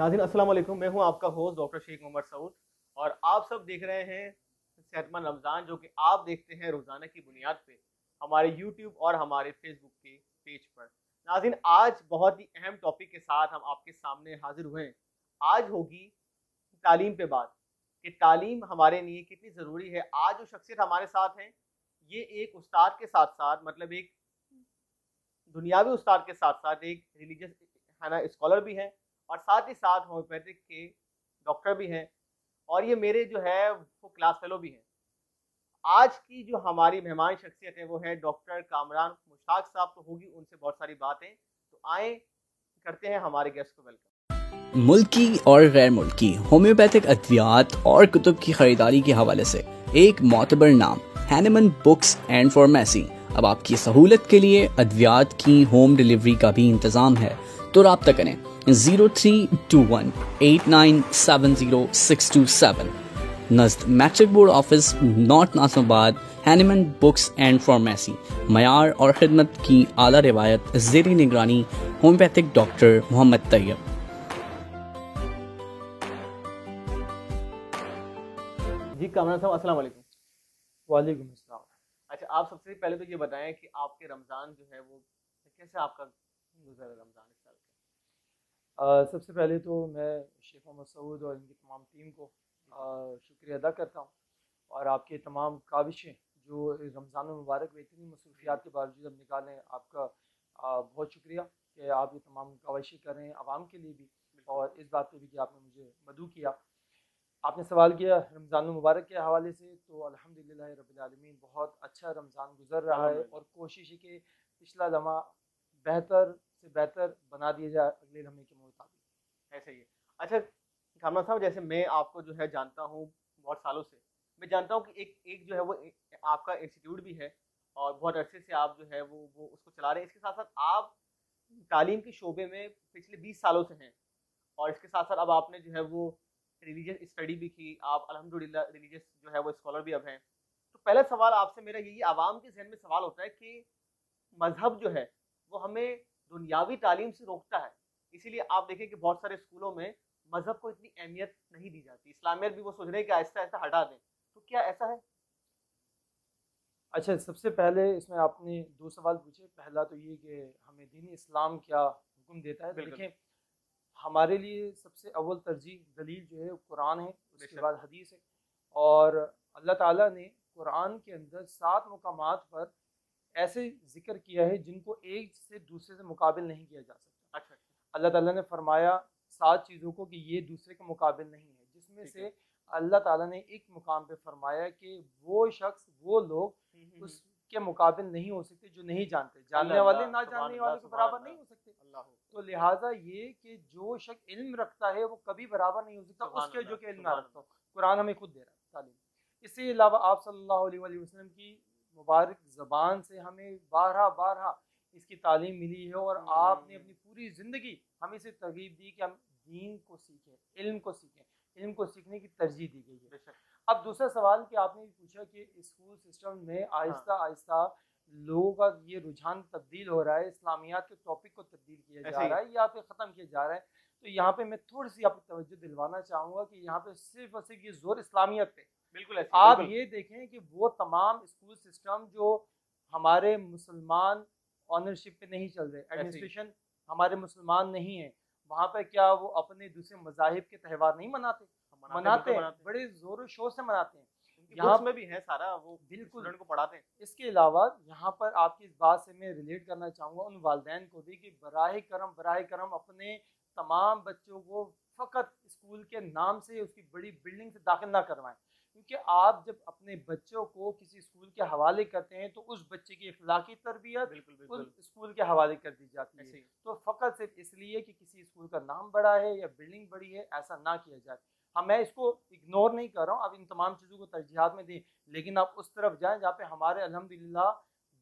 नाजिन, अस्सलाम वालेकुम। मैं हूँ आपका होस्ट डॉक्टर शेख मोहम्मद सऊद और आप सब देख रहे हैं सेहतमंद रमज़ान, जो कि आप देखते हैं रोज़ाना की बुनियाद पे हमारे यूट्यूब और हमारे फेसबुक के पेज पर। नाजिन, आज बहुत ही अहम टॉपिक के साथ हम आपके सामने हाजिर हुए हैं। आज होगी तालीम पे बात, कि तालीम हमारे लिए कितनी ज़रूरी है। आज जो शख्सियत हमारे साथ हैं, ये एक उस्ताद के साथ साथ मतलब एक दुनियावी उस्ताद के साथ साथ एक रिलीजियस है ना स्कॉलर भी हैं। और साथ ही साथ होम्योपैथिक के डॉक्टर भी हैं और ये मेरे जो है, वो क्लास फेलो भी हैं। आज की जो हमारी मेहमान शख्सियत है, वो है डॉक्टर कामरान मुश्ताक साहब तो होगी उनसे बहुत सारी बातें। तो आए, करते हैं हमारे गेस्ट को वेलकम मुल्की और गैर मुल्की होम्योपैथिक अद्वियात और कुतुब की खरीदारी के हवाले से एक मोतबर नाम हैनमन बुक्स एंड फार्मेसी अब आपकी सहूलत के लिए अद्वियात की होम डिलीवरी का भी इंतज़ाम है तो रबता करें। Zero three two one eight nine seven zero six two seven Najd matric board office north Nazimabad Hahnemann books and pharmacy मैार और खिदमत की आला रिवायत जेरी निगरानी होम्योपैथिक डॉक्टर मोहम्मद तैयब जी कामरान साहब अस्सलाम वालेकुम। वालेकुम अस्सलाम। अच्छा आप सबसे पहले तो ये बताएँ कि आपके रमज़ान जो है वो कैसे आपका गुजरा रमज़ान सबसे पहले तो मैं शेख मोहम्मद सऊद और इनकी तमाम टीम को शुक्रिया अदा करता हूँ और आपके तमाम काविशें जो रमज़ान मुबारक में इतनी मसरूफियात के बावजूद हम निकालें आपका बहुत शुक्रिया कि आप ये तमाम काविशें करें आवाम के लिए भी और इस बात पे भी कि आपने मुझे मदू किया। आपने सवाल किया रमज़ान मुबारक के हवाले से तो अल्हम्दुलिल्लाह रबालमीन बहुत अच्छा रमज़ान गुजर रहा है और कोशिश है कि पिछला लम्हा बेहतर से बेहतर बना दिया जाए अगले लम्हे के मुताबिक। ऐसे ही है। अच्छा खामना साहब, जैसे मैं आपको जो है जानता हूँ बहुत सालों से, मैं जानता हूँ कि एक एक जो है वो आपका इंस्टीट्यूट भी है और बहुत अरसे से आप जो है वो वो उसको चला रहे हैं। इसके साथ साथ आप तालीम के शोबे में पिछले बीस सालों से हैं और इसके साथ साथ अब आपने जो है वो रिलीजियस स्टडी भी की, आप अलहमदिल्ला रिलीजियस जो है वो स्कॉलर भी अब हैं। तो पहला सवाल आपसे मेरा यही आवाम के जहन में सवाल होता है कि मज़हब जो है वो हमें दुनियावी तालीम से रोकता है। इसीलिए आप देखें कि बहुत सारे स्कूलों में मज़हब को इतनी अहमियत नहीं दी जाती। इस्लामियत भी वो सोच रहे हैं कि आहिस्ता आहिस्ता हटा दें। तो क्या ऐसा है? अच्छा सबसे पहले इसमें आपने दो सवाल पूछे। पहला तो ये कि हमें दीन इस्लाम क्या हुक्म देता है? देखें हमारे लिए सबसे अव्वल तरजीह दलील जो है कुरान है उसके बाद हदीस है। और अल्लाह ताला ने कुरान के अंदर सात मकाम पर ऐसे ज़िक्र किया है जिनको एक से दूसरे से मुकाबिल नहीं किया जा सकता। अच्छा, अच्छा। अल्लाह ताला ने फरमाया सात चीज़ों को कि ये दूसरे के मुकाबिल नहीं है जिसमें से अल्लाह ताला ने एक मुकाम पे फरमाया कि वो शख्स वो लोग उसके मुकाबिल नहीं हो सकते जो नहीं जानते। जानने वाले ना जानने वाले के बराबर नहीं हो सकते। तो लिहाजा ये कि जो शख्स इल्म रखता है वो कभी बराबर नहीं हो सकता उसके जो कि इल्म ना रखता हो। कुरान हमें खुद दे रहा है तालीम। इसके अलावा आप सल्लल्लाहु अलैहि वसल्लम की मुबारक ज़बान से हमें बारह बारह इसकी तालीम मिली है और आपने अपनी पूरी ज़िंदगी हमें इसे तरगीब दी कि हम दीन को सीखें इल्म को सीखें इल्म को सीखने की तरजीह दी गई है। अब दूसरा सवाल कि आपने पूछा कि स्कूल सिस्टम में आहिस्ता हाँ। आहिस्ता लोगों का ये रुझान तब्दील हो रहा है इस्लामियात के टॉपिक को तब्दील किया जा रहा है या फिर ख़त्म किया जा रहा है तो यहाँ पे मैं थोड़ी सी आपको तवज्जो दिलवाना चाहूँगा कि यहाँ पे सिर्फ़ और सिर्फ़ ये ज़ोर इस्लामियत पे बिल्कुल ऐसे, आप बिल्कुल। ये देखें कि वो तमाम स्कूल सिस्टम जो हमारे मुसलमान ऑनरशिप पे नहीं चल रहे एडमिनिस्ट्रेशन हमारे मुसलमान नहीं है वहाँ पे क्या वो अपने दूसरे मजाहिब के त्यौहार नहीं मनाते? मनाते, मनाते बड़े ज़ोर शोर से मनाते हैं। यहाँ में भी है सारा वो बिल्कुल। को पढ़ाते हैं। इसके अलावा यहाँ पर आपकी इस बात से मैं रिलेट करना चाहूँगा उन वालदेन को भी कि बराह करम बराह करम अपने तमाम बच्चों को फ़कत स्कूल के नाम से उसकी बड़ी बिल्डिंग से दाखिल ना करवाएँ। क्योंकि आप जब अपने बच्चों को किसी स्कूल के हवाले करते हैं तो उस बच्चे की अखलाकी तरबियत उस स्कूल के हवाले कर दी जाती है। तो फ़कत सिर्फ़ इसलिए कि किसी स्कूल का नाम बड़ा है या बिल्डिंग बड़ी है ऐसा ना किया जाए। हाँ मैं इसको इग्नोर नहीं कर रहा हूँ आप इन तमाम चीज़ों को तरजीहत में दें लेकिन आप उस तरफ़ जाएँ जहाँ पे हमारे अलहमदिल्ला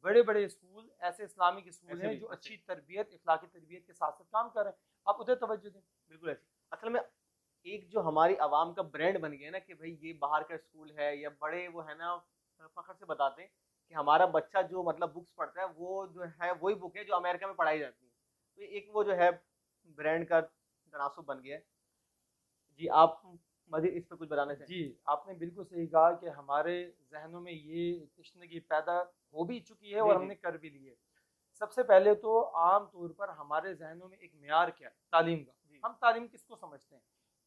बड़े बड़े स्कूल ऐसे इस्लामिक स्कूल हैं जो अच्छी तरबियत इखलाकी तरबियत के साथ साथ काम कर रहे हैं। आप उधर तवज्जो दें। बिल्कुल ऐसे असल में एक जो हमारी आवाम का ब्रांड बन गया ना कि भाई ये बाहर का स्कूल है या बड़े वो है ना फखर से बताते हैं कि हमारा बच्चा जो मतलब बुक्स पढ़ता है वो जो है वही बुक है जो अमेरिका में पढ़ाई जाती है। तो एक वो जो है ब्रांड का तनासब बन गया है। जी आप मजीद इस पर कुछ बताना चाहिए जी आपने बिल्कुल सही कहा कि हमारे जहनों में ये तशनगी पैदा हो भी चुकी है और हमने कर भी ली है। सबसे पहले तो आम तौर पर हमारे जहनों में एक मैार क्या है? तालीम का। हम तालीम किसको समझते हैं?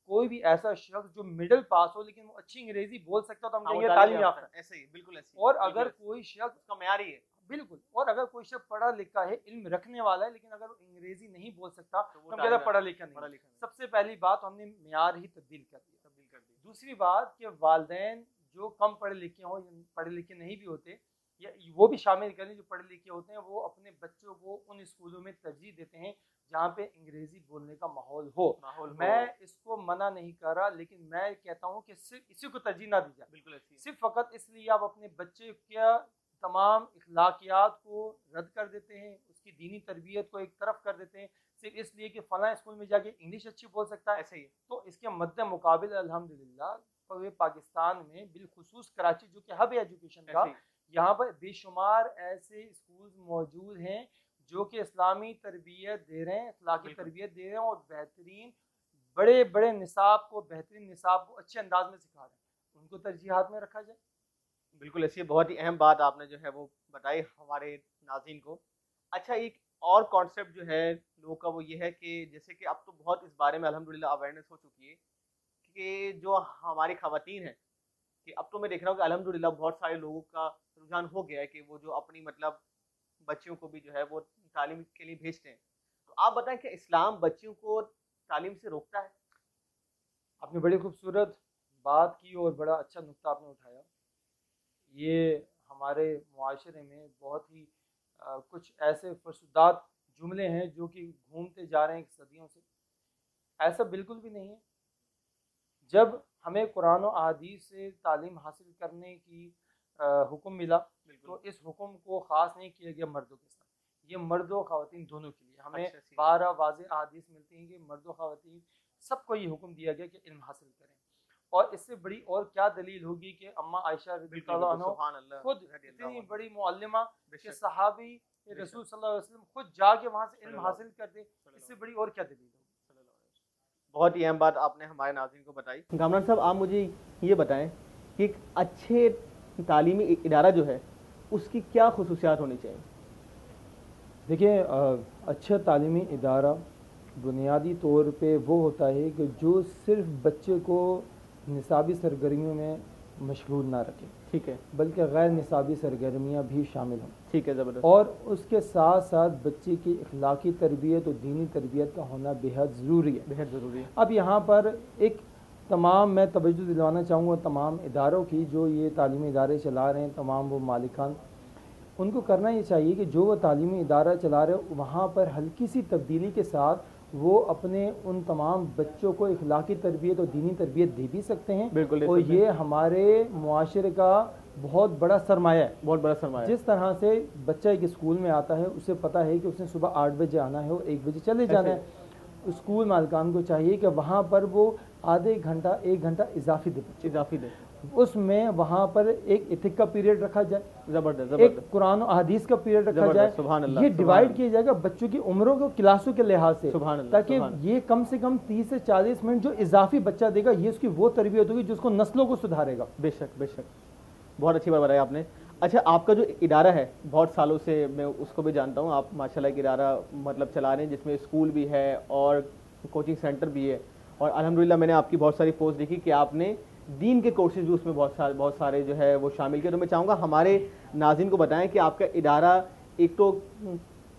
कोई भी ऐसा शख्स जो मिडिल पास हो लेकिन वो अच्छी अंग्रेज़ी बोल सकता हो तो हम हाँ, कहेंगे तालीम याफ्ता। ऐसे ही बिल्कुल ऐसे और अगर कोई शख्स का मैार ही है। बिल्कुल और अगर कोई शख्स पढ़ा लिखा है इल्म रखने वाला है लेकिन अगर वो अंग्रेज़ी नहीं बोल सकता तो, तो हम कहते पढ़ा लिखा नहीं। पढ़ा लिखा सबसे पहली बात हमने मैार ही तब्दील कर दिया तब्दील कर दिया दूसरी बात कि वालदेन जो कम पढ़े लिखे हों पढ़े लिखे नहीं भी होते या वो भी शामिल करें जो पढ़े लिखे होते हैं वो अपने बच्चों को उन स्कूलों में तरजीह देते हैं जहाँ पे अंग्रेज़ी बोलने का माहौल हो। माहौल मैं हो। इसको मना नहीं कर रहा लेकिन मैं कहता हूँ कि सिर्फ़ इसी को तरजीह ना दी जाए। बिल्कुल सिर्फ़ फ़कत इसलिए आप अपने बच्चे क्या तमाम इखलाकियात को रद्द कर देते हैं उसकी दीनी तरबियत को एक तरफ़ कर देते हैं सिर्फ़ इसलिए कि फ़लाँ स्कूल में जाके इंग्लिश अच्छी बोल सकता है। ऐसे ही तो इसके मद्द मुकाबले अलहमदिल्ला पाकिस्तान में बिलखसूस कराची जो कि हब एजुकेशन का यहाँ पर बेशुमार ऐसे स्कूल मौजूद हैं जो कि इस्लामी तरबियत दे रहे हैं अखलाकी तरबियत दे रहे हैं और बेहतरीन बड़े बड़े निसाब को बेहतरीन निसाब को अच्छे अंदाज में सिखा रहे हैं। उनको तरजीहत में रखा जाए। बिल्कुल ऐसी बहुत ही अहम बात आपने जो है वो बताई हमारे नाजीन को। अच्छा एक और कॉन्सेप्ट जो है लोगों का वो ये है कि जैसे कि अब तो बहुत इस बारे में अलहमदिल्ला अवेयरनेस हो चुकी है कि जो हमारी खातन हैं कि अब तो मैं देख रहा हूँ कि अलहमदिल्ला बहुत सारे लोगों का रुझान हो गया है कि वो जो अपनी मतलब बच्चियों को भी जो है वो तालीम के लिए भेजते हैं। तो आप बताएँ कि इस्लाम बच्चियों को तालीम से रोकता है? आपने बड़ी खूबसूरत बात की और बड़ा अच्छा नुकता आपने उठाया। ये हमारे माशरे में बहुत ही आ, कुछ ऐसे फरसदात जुमले हैं जो कि घूमते जा रहे हैं सदियों से। ऐसा बिल्कुल भी नहीं है। जब हमें कुरान और अदीस से तालीम हासिल करने की हुक्म मिला। तो इस हुक्म को ख़ास नहीं किया गया मर्दों के साथ। ये मर्द और ख़वान दोनों के लिए। हमें अच्छा, बारह वाज अदीस मिलती हैं कि मर्द ख़वान सबको ये हुक्म दिया गया कि इल्म हासिल करें। और इससे बड़ी और क्या दलील होगी कि अम्मा आयशा खुद इतनी बड़ी मुअल्लिमा कि सहाबी रसूल सल्लल्लाहु अलैहि वसल्लम खुद जाके वहाँ से इल्म हासिल कर दे। इससे बड़ी और क्या दलील होगी? बहुत ही अहम बात आपने हमारे नाजिन को बताई। गामरान साहब आप मुझे ये बताएँ कि एक अच्छे तालीमी इदारा जो है उसकी क्या खसूसियात होनी चाहिए? देखिए अच्छा तालीमी इदारा बुनियादी तौर पे वो होता है कि जो सिर्फ़ बच्चे को निसाबी सरगर्मियों में मशगूल ना रखें। ठीक है। बल्कि गैर निसाबी सरगर्मियाँ भी शामिल हों। ठीक है ज़बरदस्त। और उसके साथ साथ बच्चे की अखलाकी तरबियत और दीनी तरबियत का होना बेहद ज़रूरी है। बेहद ज़रूरी है। अब यहाँ पर एक तमाम मैं तवज्जो दिलवाना चाहूँगा तमाम इदारों की जो ये तालीमी इदारे चला रहे हैं तमाम वो मालिकान। उनको करना ये चाहिए कि जो वो तालीमी इदारा चला रहे हो वहाँ पर हल्की सी तब्दीली के साथ वो अपने उन तमाम बच्चों को इखलाकी तरबियत और दीनी तरबियत दे भी सकते हैं। बिल्कुल और ये हमारे माशरे का बहुत बड़ा सरमाया है। बहुत बड़ा सरमाया जिस तरह से बच्चा एक स्कूल में आता है उसे पता है कि उसने सुबह आठ बजे आना है और एक बजे चले जाना है। स्कूल मालिकान को चाहिए कि वहाँ पर वो आधे घंटा एक घंटा इजाफी दे इजाफी दे उसमें वहाँ पर एक इथिक का पीरियड रखा जाए ज़बरदस्त एक कुरान हदीस का पीरियड रखा जाए ये डिवाइड किया जाएगा बच्चों की उम्रों को क्लासों के लिहाज से ताकि ये कम से कम तीस से चालीस मिनट जो इजाफी बच्चा देगा ये उसकी वो तरबियत होगी जिसको नस्लों को सुधारेगा। बेशक बेशक। बहुत अच्छी बात बताया आपने। अच्छा आपका जो इदारा है बहुत सालों से मैं उसको भी जानता हूँ आप माशाल्लाह एक इदारा मतलब चला रहे हैं जिसमें स्कूल भी है और कोचिंग सेंटर भी है। और अलहमदिल्ला मैंने आपकी बहुत सारी पोस्ट देखी कि आपने दीन के कोर्सेज भी उसमें बहुत सारे बहुत सारे जो है वो शामिल किए। तो मैं चाहूँगा हमारे नाजिन को बताएँ कि आपका इदारा एक तो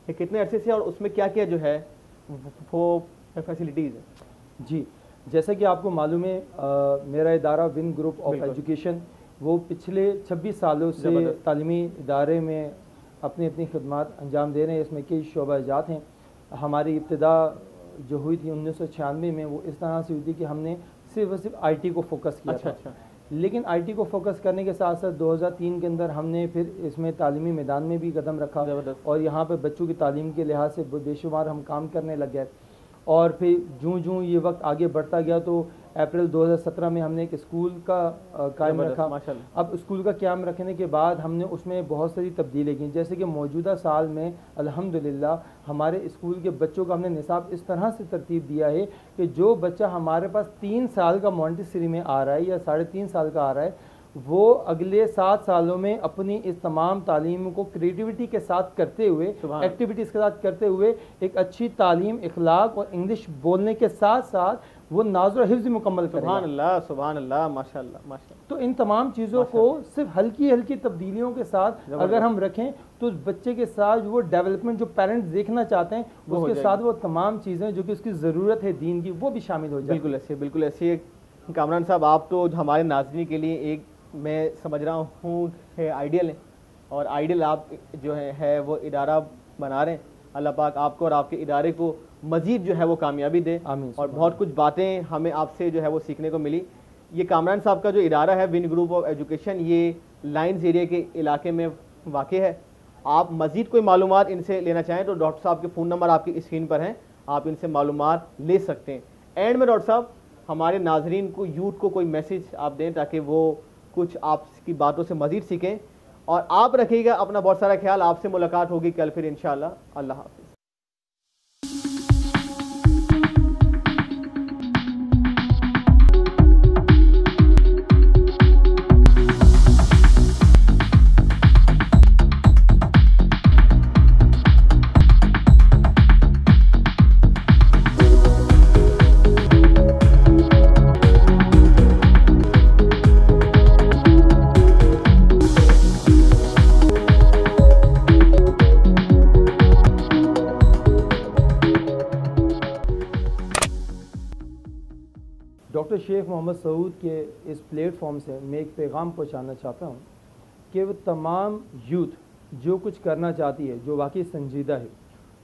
कितने अरसे से और उसमें क्या क्या जो है वो फैसिलिटीज़ है? जी जैसा कि आपको मालूम है मेरा इदारा विन ग्रुप ऑफ़ एजुकेशन वो पिछले 26 सालों से तालीमी इदारे में अपनी अपनी खदमात अंजाम दे रहे हैं। इसमें कई शोबा जात हैं। हमारी इब्तदा जो हुई थी उन्नीस सौ छियानवे में वो इस तरह से हुई थी कि हमने सिर्फ़ और सिर्फ़ आईटी को फोकस किया अच्छा, था। अच्छा। लेकिन आईटी को फोकस करने के साथ साथ 2003 के अंदर हमने फिर इसमें तालीमी मैदान में भी कदम रखा और यहाँ पर बच्चों की तालीम के लिहाज से बेशुमार हम काम करने लग गए। और फिर जूँ जूँ ये वक्त आगे बढ़ता गया तो अप्रैल 2017 में हमने एक स्कूल का कायम रखा। अब स्कूल का क्याम रखने के बाद हमने उसमें बहुत सारी तब्दीली की। जैसे कि मौजूदा साल में अल्हम्दुलिल्लाह हमारे स्कूल के बच्चों का हमने निसाब इस तरह से तरतीब दिया है कि जो बच्चा हमारे पास तीन साल का मॉन्टेसरी में आ रहा है या साढ़े तीन साल का आ रहा है वो अगले सात सालों में अपनी इस तमाम तालीम को क्रिएटिविटी के साथ करते हुए एक्टिविटीज़ के साथ करते हुए एक अच्छी तालीम इखलाक और इंग्लिश बोलने के साथ साथ वो नाजर हिफ्ज मुकम्मल सुबहान अल्लाह सुबहान अल्लाह माशाल्लाह माशाल्लाह। तो इन तमाम चीज़ों को सिर्फ़ हल्की हल्की तब्दीलियों के साथ अगर हम रखें तो उस बच्चे के साथ वो डेवलपमेंट जो पेरेंट्स देखना चाहते हैं उसके साथ वो तमाम चीज़ें जो कि उसकी ज़रूरत है दीन की वो भी शामिल हो जाए बिल्कुल ऐसे बिल्कुल ऐसे कामरान साहब आप तो हमारे नाजनी के लिए एक मैं समझ रहा हूँ है आइडियल है। और आइडियल आप जो है, है वो इदारा बना रहे हैं। अल्लाह पाक आपको और आपके इदारे को मज़ीद जो है वो कामयाबी दे। और बहुत कुछ बातें हमें आपसे जो है वो सीखने को मिली। ये कामरान साहब का जो इदारा है विन ग्रुप ऑफ़ एजुकेशन ये लाइन्स एरिया के इलाके में वाक़ है। आप मज़ीद कोई मालूम इनसे लेना चाहें तो डॉक्टर साहब के फ़ोन नंबर आपकी स्क्रीन पर हैं। आप इनसे मालूम ले सकते हैं। एंड में डॉक्टर साहब हमारे नाजरीन को यूथ को कोई मैसेज आप दें ताकि वो कुछ आपकी बातों से मज़ीद सीखें और आप रखिएगा अपना बहुत सारा ख्याल। आपसे मुलाकात होगी कल फिर इन अल्लाह हाफि शेख मोहम्मद सऊद के इस प्लेटफॉर्म से मैं एक पैगाम पहुंचाना चाहता हूँ कि वो तमाम यूथ जो कुछ करना चाहती है, जो वाकई संजीदा है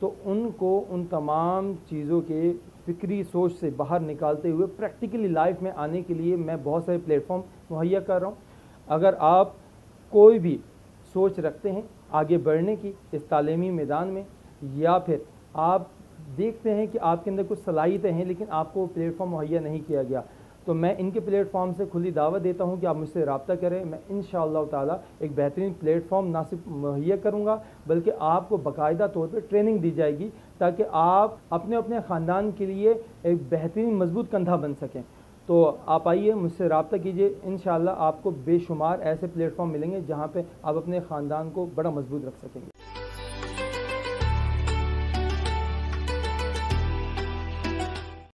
तो उनको उन तमाम चीज़ों के फ़िक्री सोच से बाहर निकालते हुए प्रैक्टिकली लाइफ में आने के लिए मैं बहुत सारे प्लेटफॉर्म मुहैया कर रहा हूँ। अगर आप कोई भी सोच रखते हैं आगे बढ़ने की, इस तालीमी मैदान में, या फिर आप देखते हैं कि आपके अंदर कुछ सलाहियतें हैं, लेकिन आपको प्लेटफॉर्म मुहैया नहीं किया गया तो मैं इनके प्लेटफॉर्म से खुली दावत देता हूँ कि आप मुझसे रबता करें। मैं इन ताला एक बेहतरीन प्लेटफॉर्म ना सिर्फ़ मुहैया करूँगा, बल्कि आपको बाकायदा तौर पर ट्रेनिंग दी जाएगी ताकि आप अपने अपने ख़ानदान के लिए एक बेहतरीन, मज़बूत कंधा बन सकें। तो आप आइए, मुझसे रबता कीजिए। इन आपको बेशुमार ऐसे प्लेटफॉर्म मिलेंगे जहाँ पर आप अपने ख़ानदान को बड़ा मज़बूत रख सकेंगे।